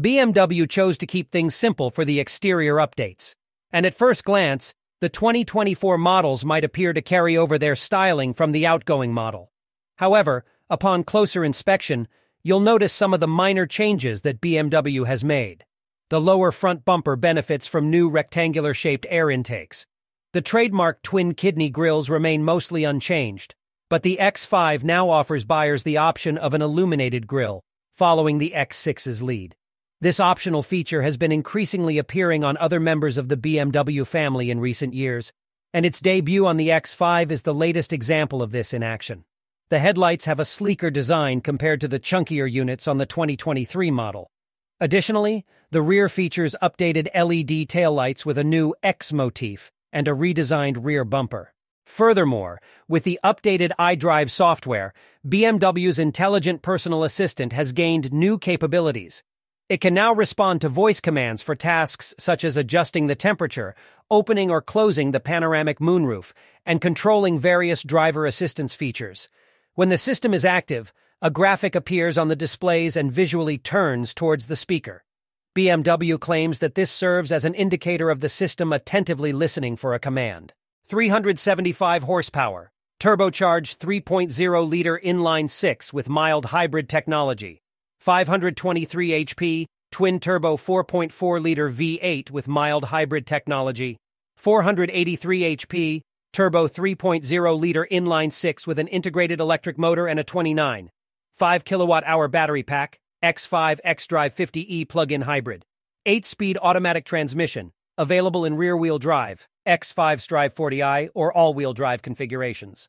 BMW chose to keep things simple for the exterior updates. And at first glance, the 2024 models might appear to carry over their styling from the outgoing model. However, upon closer inspection, you'll notice some of the minor changes that BMW has made. The lower front bumper benefits from new rectangular shaped air intakes. The trademark twin kidney grilles remain mostly unchanged, but the X5 now offers buyers the option of an illuminated grille, following the X6's lead. This optional feature has been increasingly appearing on other members of the BMW family in recent years, and its debut on the X5 is the latest example of this in action. The headlights have a sleeker design compared to the chunkier units on the 2023 model. Additionally, the rear features updated LED taillights with a new X motif and a redesigned rear bumper. Furthermore, with the updated iDrive software, BMW's intelligent personal assistant has gained new capabilities, it can now respond to voice commands for tasks such as adjusting the temperature, opening or closing the panoramic moonroof, and controlling various driver assistance features. When the system is active, a graphic appears on the displays and visually turns towards the speaker. BMW claims that this serves as an indicator of the system attentively listening for a command. 375 horsepower, turbocharged 3.0 liter inline 6 with mild hybrid technology. 523 HP, twin turbo 4.4 liter V8 with mild hybrid technology, 483 HP, turbo 3.0 liter inline 6 with an integrated electric motor and a 29, 5 kilowatt hour battery pack, X5 xDrive 50e plug-in hybrid, 8-speed automatic transmission, available in rear-wheel drive, X5 sDrive 40i or all-wheel drive configurations.